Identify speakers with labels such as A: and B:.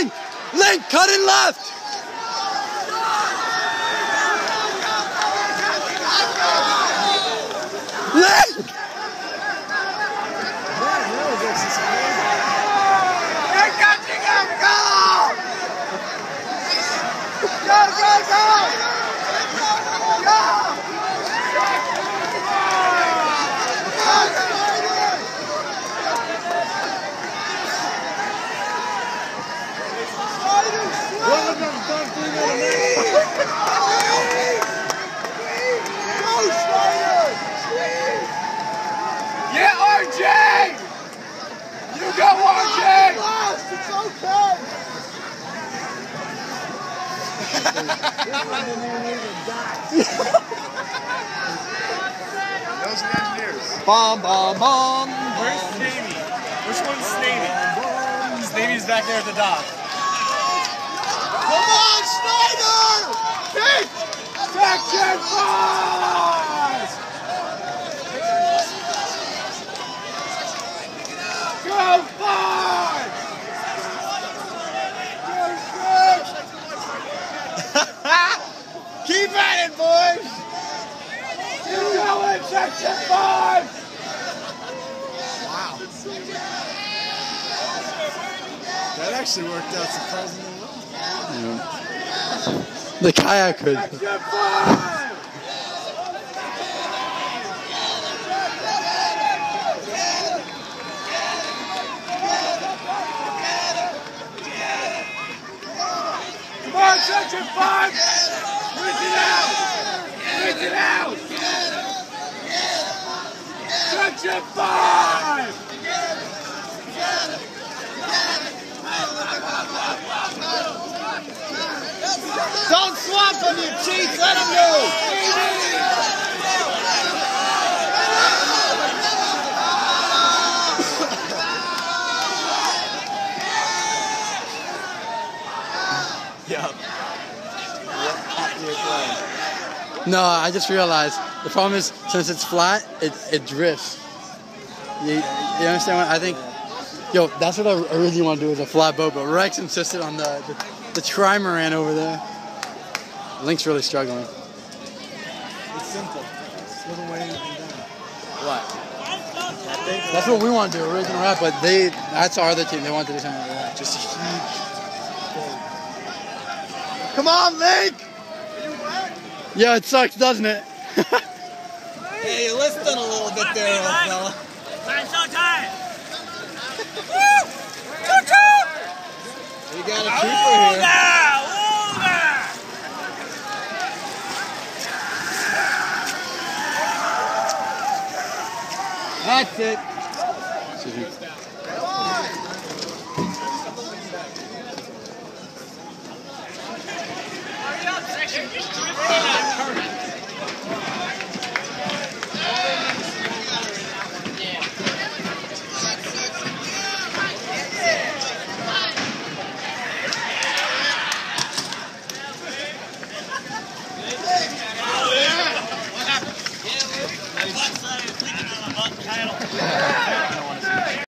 A: Link, cut it left. Link.
B: Yeah, RJ! You go, Those engineers.
A: Bomb, bomb, bomb.
C: Where's Snavy? Which one's Snavy? Snavy's back there at the dock.
D: Come on, Snyder!
B: Kick! Section 5! Go 5!
D: Keep at it, boys!
B: You go in section 5!
D: That actually worked out surprisingly well.
A: The kayak could.
B: Section 5! Come on, section 5! Switch it out! Switch it out! Section 5!
D: Don't swap them, you cheats! Let them go!
A: No, I just realized the problem is since it's flat, it, it drifts. You, you understand what I think? Yo, that's what I originally want to do is a flat boat, but Rex insisted on the the, the trimaran over there. Link's really struggling.
D: It's simple. Little way you can.
A: What? That's what we want to do, original rap, but they that's our other team. They want to do something like that.
D: Just a huge. Come on, Link!
A: Yeah, it sucks, doesn't it?
D: Hey, you listened a little bit there, old fella.
C: Time, so time!
D: We got a trooper here. That's it.
C: Hurry up, section.